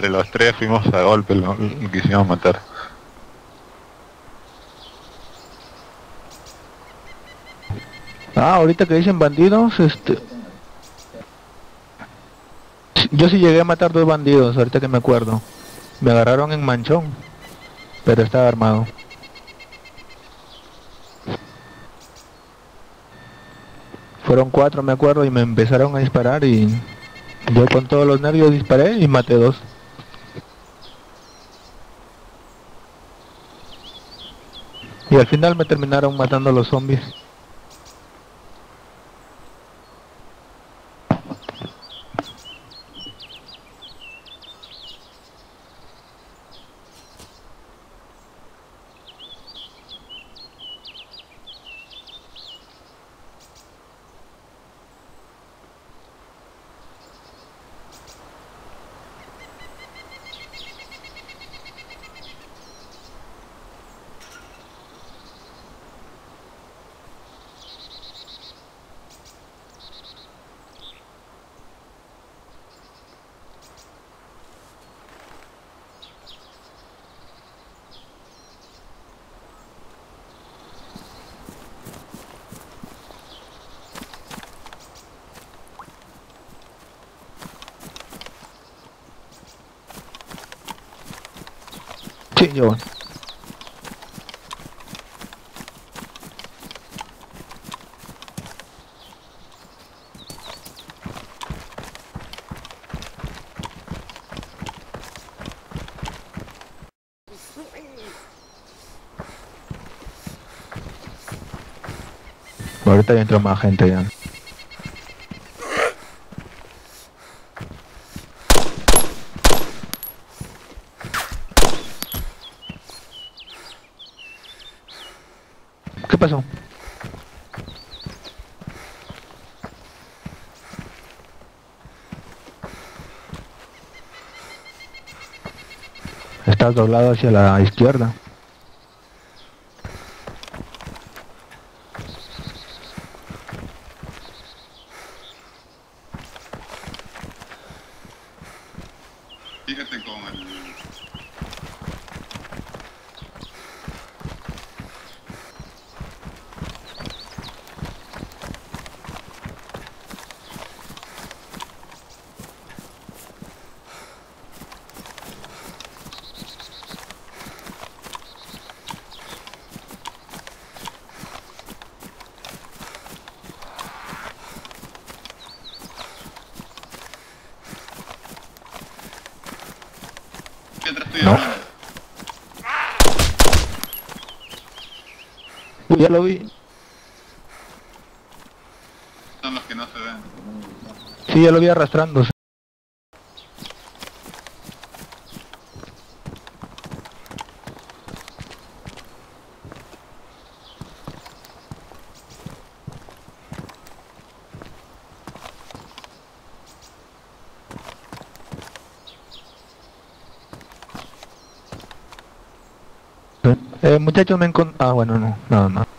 entre los tres fuimos a golpe, lo, quisimos matar. Ah, ahorita que dicen bandidos, este... Yo sí llegué a matar dos bandidos, ahorita que me acuerdo. Me agarraron en manchón, pero estaba armado. Fueron cuatro, me acuerdo, y me empezaron a disparar y yo con todos los nervios disparé y maté dos. Y al final me terminaron matando los zombies. Yo. Ahorita ya más gente ya. ¿Qué pasó? Estás doblado hacia la izquierda. Fíjate con el... Mientras estoy No. hablando. Uy, ya lo vi. Son los que no se ven. Sí, ya lo vi arrastrándose. Eh, muchachos, me encon... Ah, bueno, no, nada más.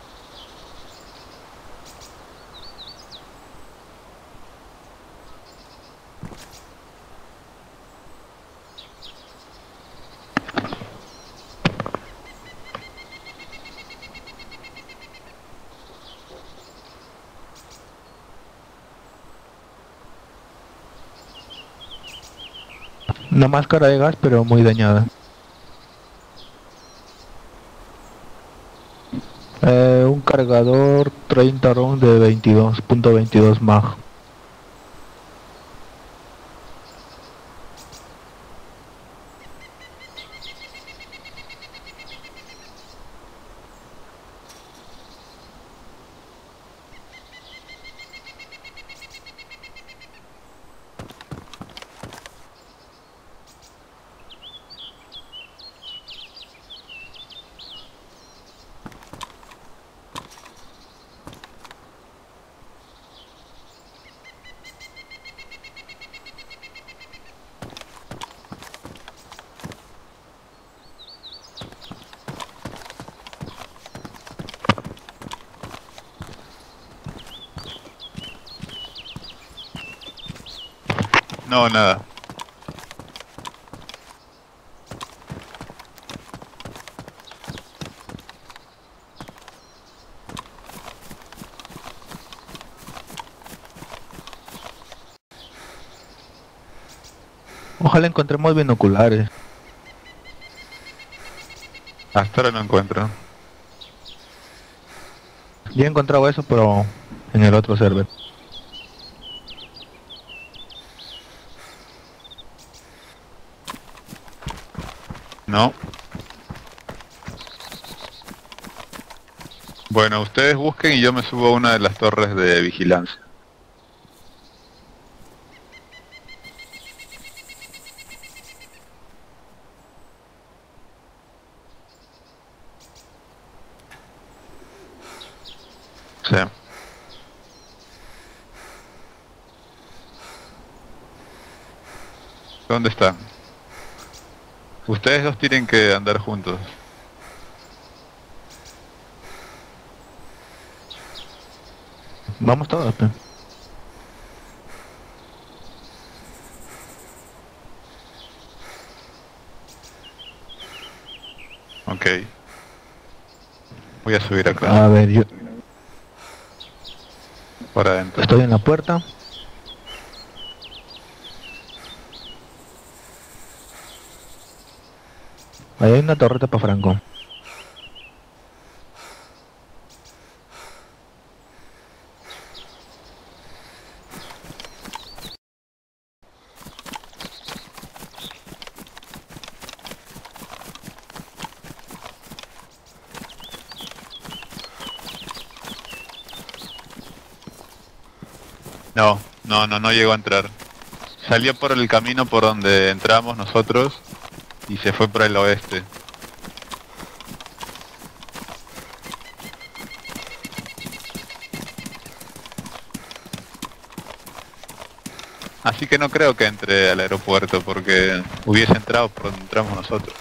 Máscara de gas, pero muy dañada. Eh, un cargador 30 ROM de 22.22 mag. No, nada. Ojalá encontremos binoculares. Hasta ahora no encuentro. Yo he encontrado eso, pero en el otro server. No. Bueno, ustedes busquen y yo me subo a una de las torres de vigilancia. ¿Dónde están? Ustedes dos tienen que andar juntos. Vamos todos, pe. Ok. Voy a subir acá, A ver, yo para adentro. estoy en la puerta. Ahí hay una torreta para Franco. No, no, no, no llegó a entrar. Salió por el camino por donde entramos nosotros y se fue por el oeste. Así que no creo que entre al aeropuerto porque hubiese entrado por donde entramos nosotros.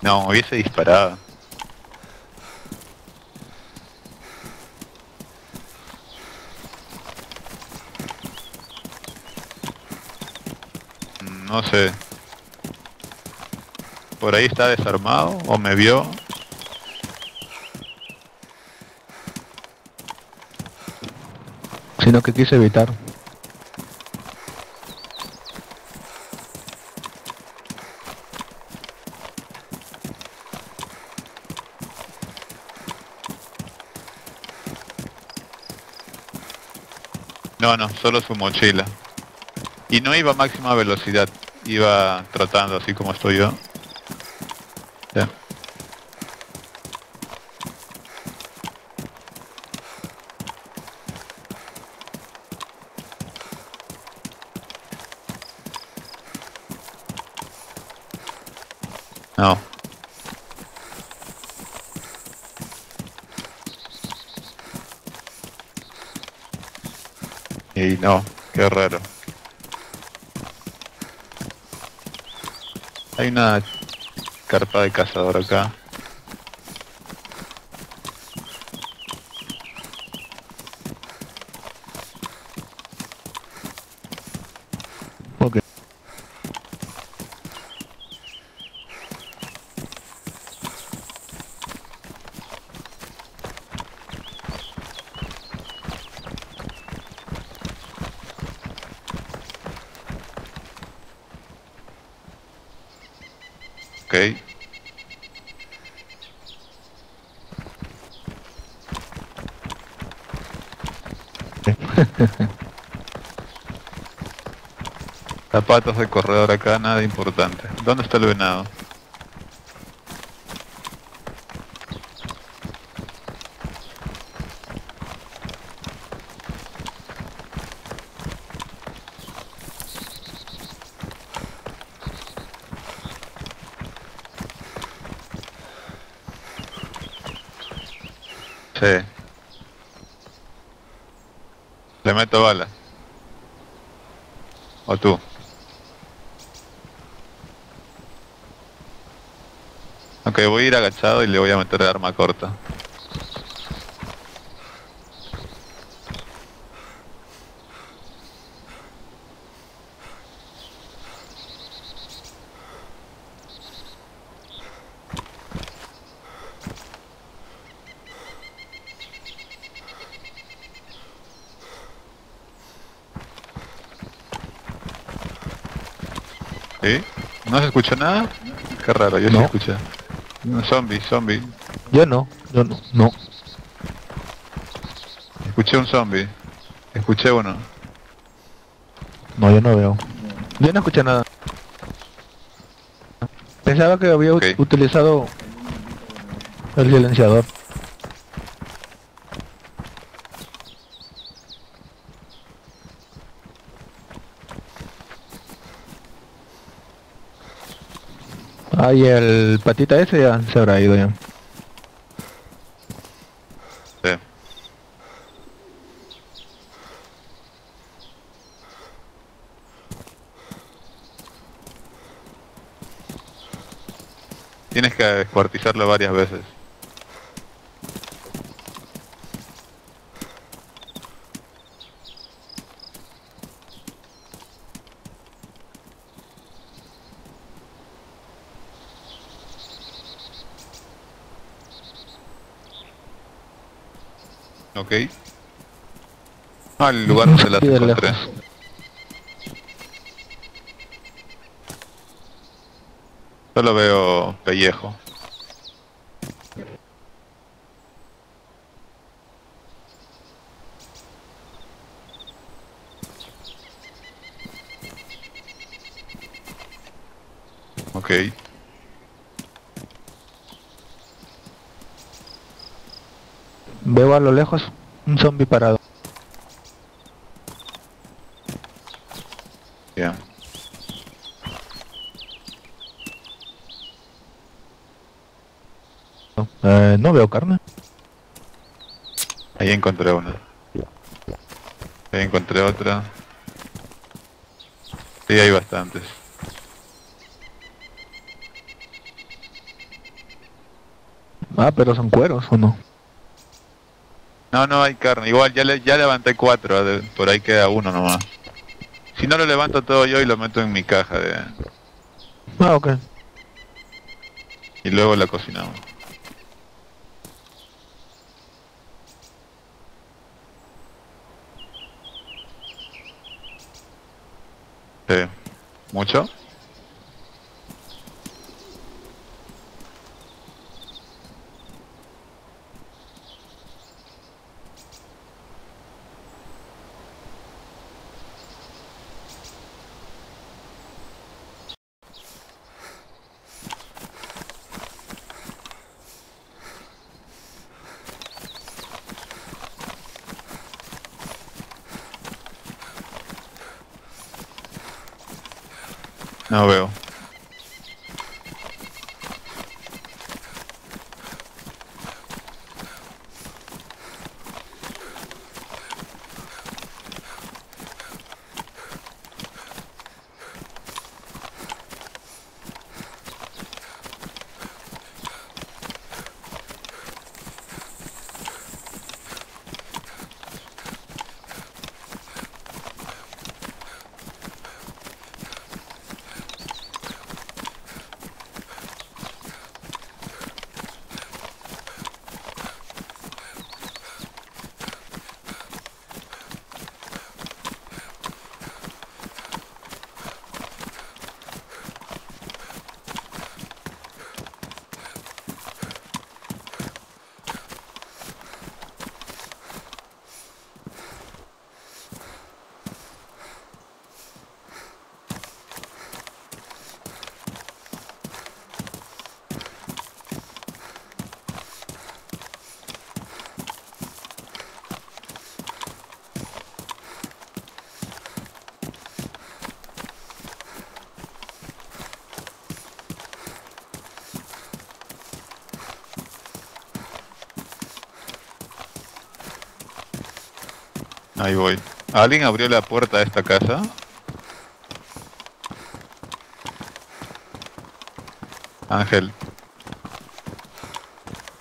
No, hubiese disparado. No sé. Por ahí está desarmado o me vio. Sino que quise evitar. No, no, solo su mochila. Y no iba a máxima velocidad, iba trotando así como estoy yo. No. Y no, qué raro. Hay una carpa de cazador acá. Ok. Zapatos de corredor acá, nada importante. ¿Dónde está el venado? Sí. Le meto bala. O tú. Ok, voy a ir agachado y le voy a meter el arma corta. ¿Sí? ¿No se escucha nada? Qué raro, yo sí No. escuché. Un zombie, zombie. Yo no, yo no, no. Escuché un zombie. Escuché uno. No, yo no veo. Yo no escuché nada. Pensaba que había utilizado el silenciador. Ah, el patita ese ya se habrá ido ya. Sí. Tienes que descuartizarlo varias veces. Ok. Ah, el lugar donde de encontré. Solo veo pellejo. Ok. Veo a lo lejos un zombie parado. Bien. Eh, no veo carne. Ahí encontré una. Ahí encontré otra. Sí, hay bastantes. Ah, pero son cueros o no. No, no hay carne. Igual ya, le, ya levanté cuatro. de- Por ahí queda uno nomás. Si no lo levanto todo yo y lo meto en mi caja de... Ah, ok. Y luego la cocinamos. Sí. ¿Mucho? No veo. Ahí voy. ¿Alguien abrió la puerta de esta casa? Ángel.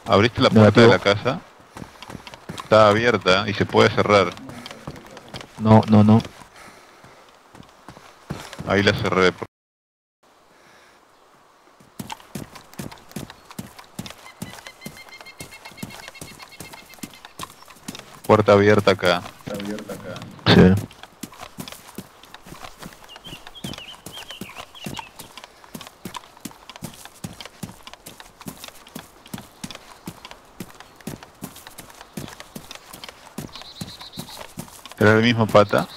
¿Abriste la puerta de la casa? Está abierta y se puede cerrar. No, no, no. Ahí la cerré. Puerta abierta acá. Sí. Era el mismo pata.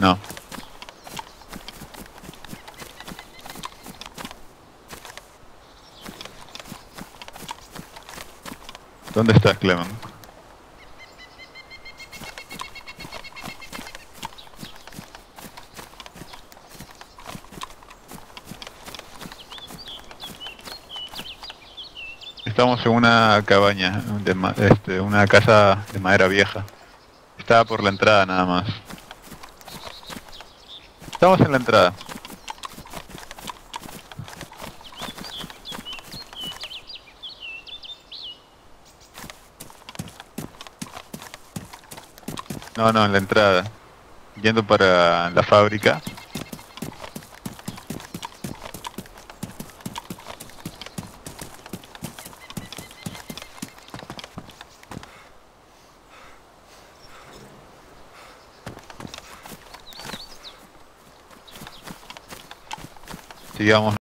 No. ¿Dónde estás, Clemen? Estamos en una cabaña, este, una casa de madera vieja. Estaba por la entrada nada más. Estamos en la entrada. No, no, en la entrada. Yendo para la fábrica. Sigamos.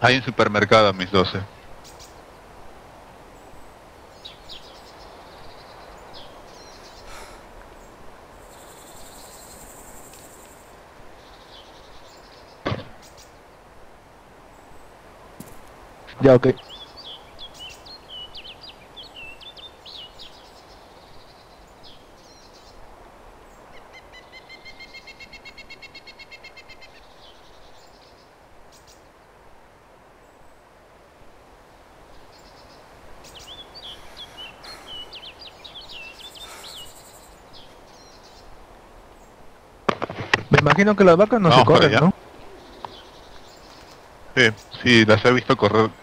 Hay un supermercado a mis 12. Ya, ok. Me imagino que las vacas no se Vamos corren. ¿no? Sí, sí, las he visto correr.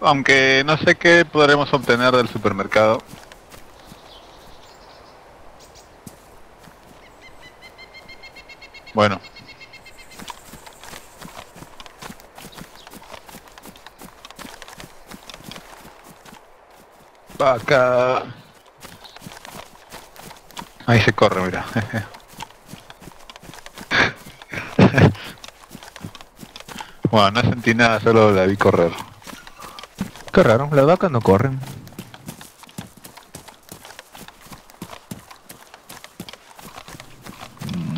Aunque no sé qué podremos obtener del supermercado. Bueno. Vaca. Ahí se corre, mira. bueno, no sentí nada, solo la vi correr. Qué raro, las vacas no corren.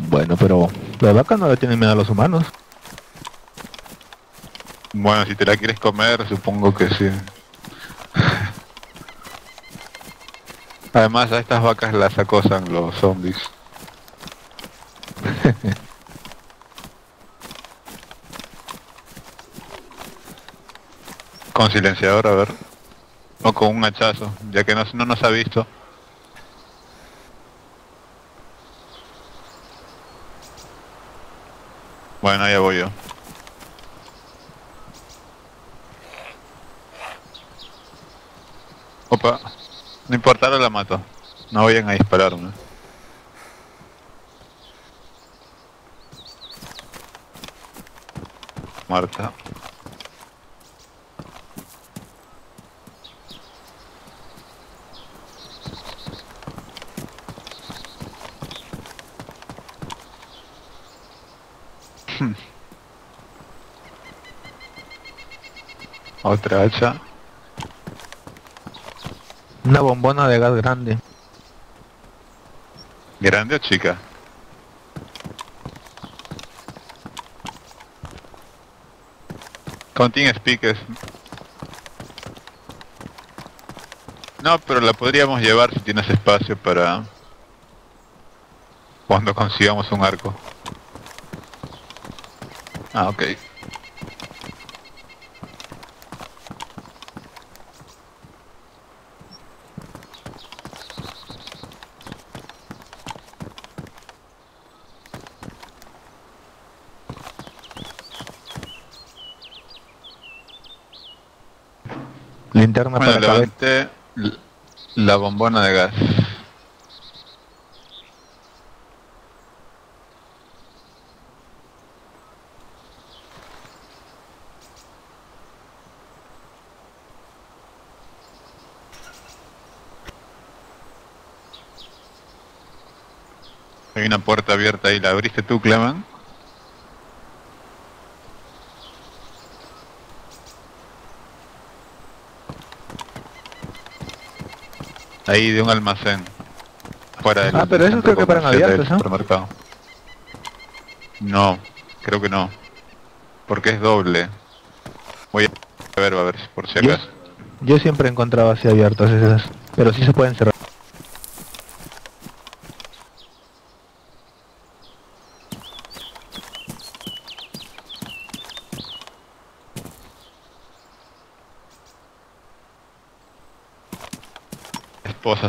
Bueno, pero las vacas no le tienen miedo a los humanos. Bueno, si te la quieres comer, supongo que sí. Además, a estas vacas las acosan los zombies. con silenciador, a ver. O con un hachazo, ya que no, no nos ha visto. Bueno, ya voy yo. Opa, no importa, la mato. No vayan a dispararme. Muerta. Otra hacha. Una bombona de gas grande. ¿Grande o chica? Con Team Speakers. No, pero la podríamos llevar si tienes espacio para... Cuando consigamos un arco. Ah, ok. Linterna bueno, para levanté la bombona de gas. Hay una puerta abierta ahí, ¿la abriste tú, Clemen? Ahí de un almacén. Fuera del Ah, pero esos creo que paran abiertos, ¿no? supermercado. No, creo que no. Porque es doble. Voy a ver, a ver, si- por si Yo, acaso. yo siempre he encontrado así abiertas esas, pero sí se pueden cerrar.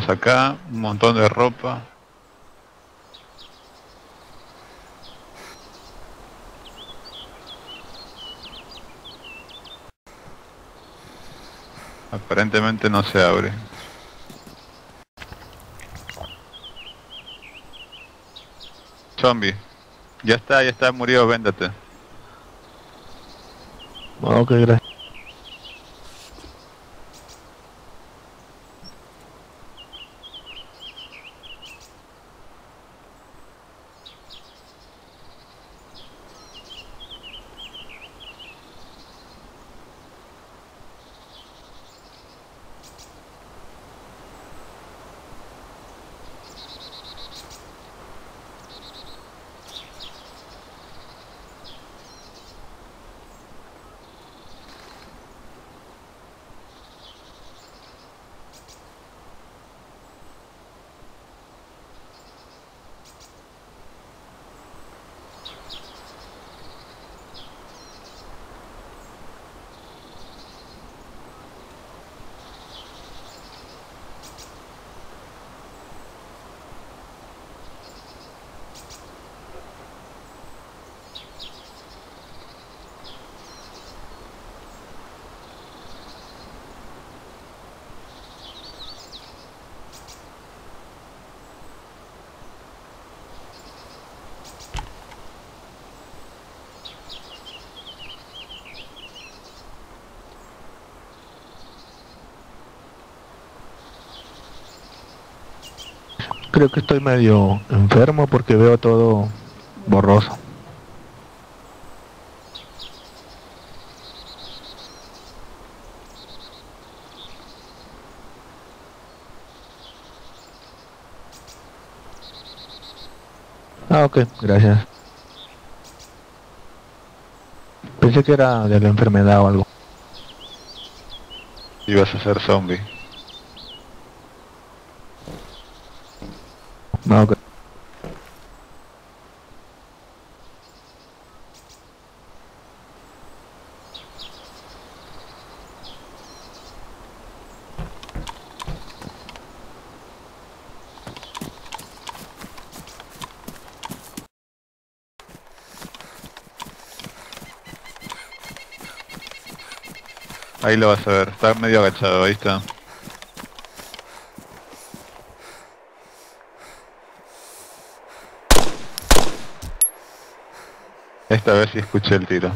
Acá, un montón de ropa. Aparentemente no se abre. Zombie. Ya está, ya está, murió, véndate. Ok, gracias. Creo que estoy medio enfermo porque veo todo borroso. Ah, ok, gracias. Pensé que era de la enfermedad o algo. Ibas a ser zombie. Ah, ok. Ahí lo vas a ver, está medio agachado, ahí está. Esta vez sí escuché el tiro.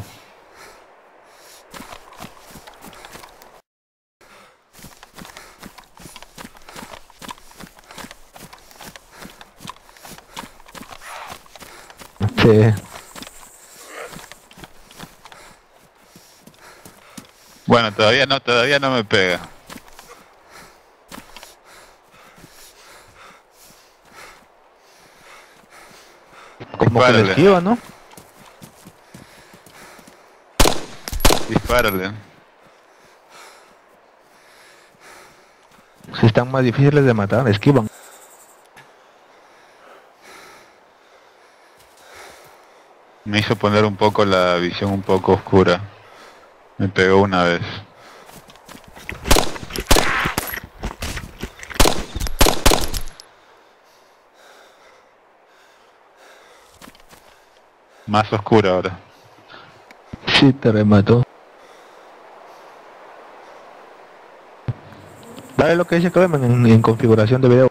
Sí. Bueno, todavía no, todavía no me pega. Como que esquiva, ¿no? Dispárale. Si están más difíciles de matar, esquivan. Me hizo poner un poco la visión un poco oscura. Me pegó una vez. Más oscura ahora. Sí, te remató. Dale lo que dice Clemen en, en configuración de video.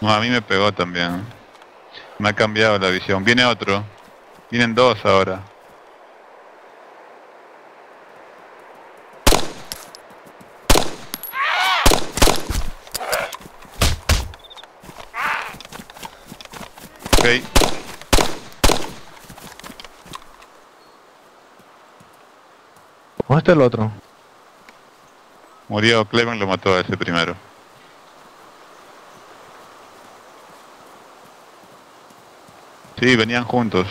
No, a mí me pegó también. Me ha cambiado la visión. Viene otro. Vienen dos ahora. Ok. ¿Dónde está el otro? Murió Clemen, lo mató a ese primero. Sí, venían juntos.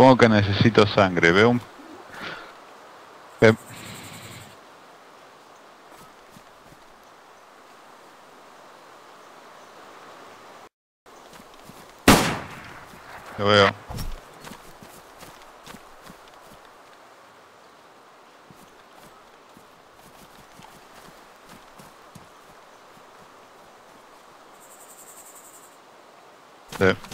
Supongo que necesito sangre. Veo un... Eh, Lo veo. Sí.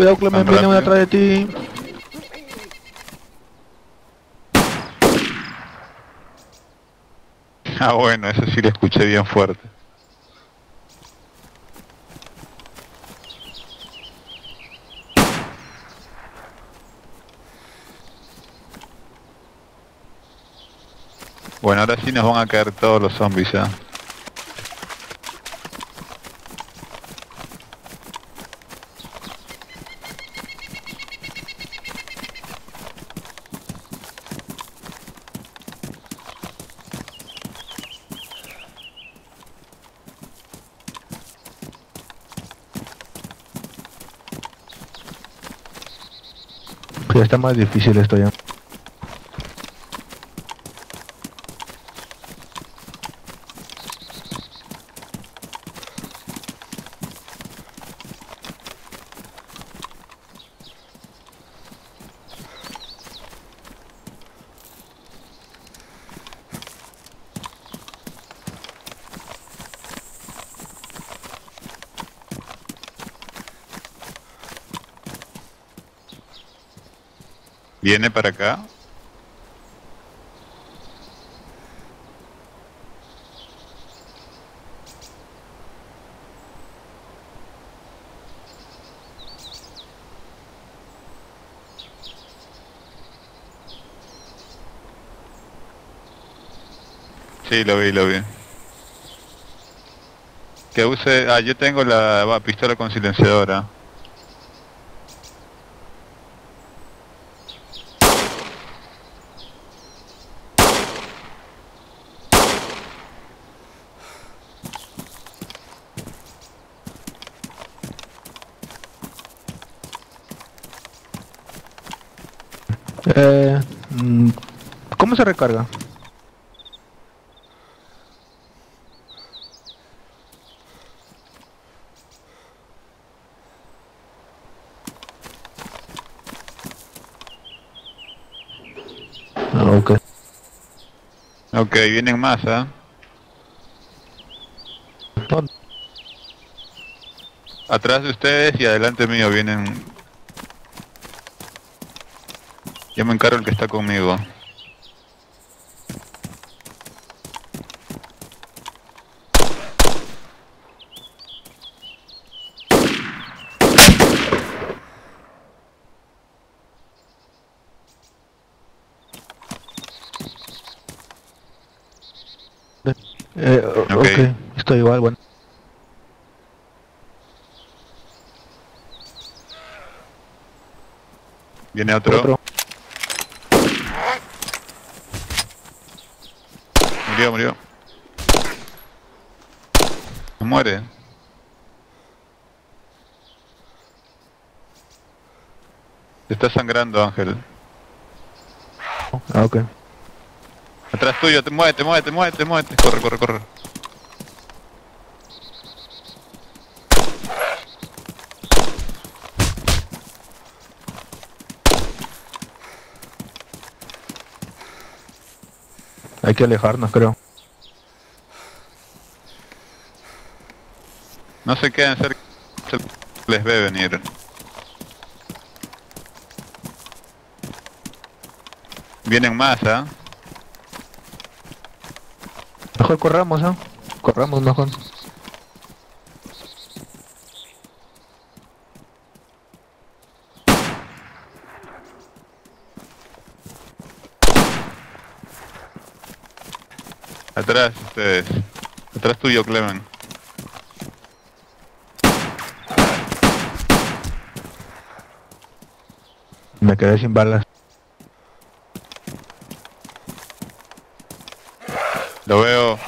Cuidado Clemen, viene rápido. atrás de ti. Ah, bueno, eso sí lo escuché bien fuerte. Bueno, ahora sí nos van a caer todos los zombies ya está más difícil esto ya. Viene para acá. Sí, lo vi, lo vi. Que use... Ah, yo tengo la pistola con silenciadora. Eh, mm, ¿Cómo se recarga? Ah, ok. Ok, vienen más, ¿ah? ¿Dónde? Atrás de ustedes y adelante mío vienen... Yo me encargo el que está conmigo. Eh, o- Ok. Igual, bueno. Viene otro. Otro. Murió, murió. No muere. Te está sangrando, Ángel. Ah, ok. Atrás tuyo, te muévete, muévete, muévete, muévete. Corre, corre, corre. Hay que alejarnos, creo. No se queden cerca. Se les ve venir. Vienen más, ¿ah? Mejor corramos, ¿ah? Corramos mejor. Atrás, ustedes. Atrás tuyo, Clemen. Me quedé sin balas. Lo veo.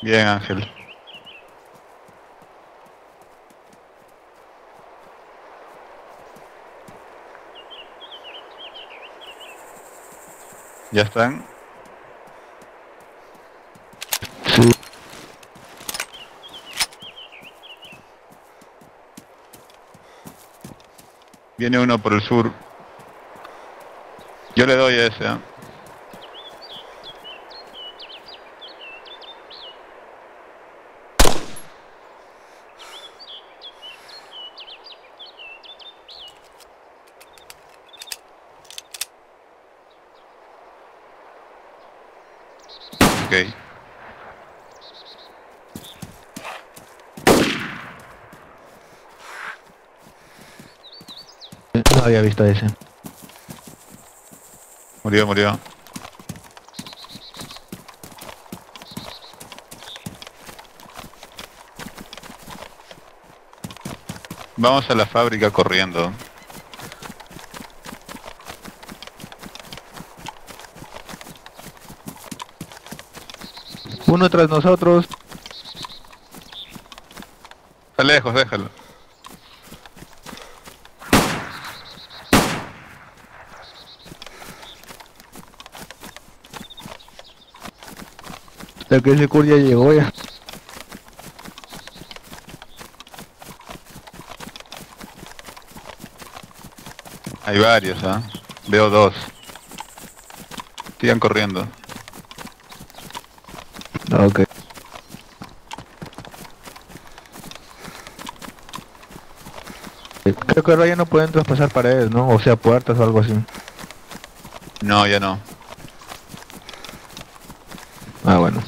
Bien, Ángel. ¿Ya están? Sí. Viene uno por el sur. Yo le doy a ese. ¿eh? Ok. No había visto ese. Murió, murió. Vamos a la fábrica corriendo. Uno tras nosotros. Está lejos, déjalo. El que ese cur ya llegó ya. Hay varios, ¿ah? Veo dos. Sigan corriendo. Ok. Creo que ahora ya no pueden traspasar paredes, ¿no? O sea, puertas o algo así. No, ya no. Ah, bueno.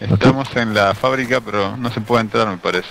Estamos en la fábrica, pero no se puede entrar, me parece.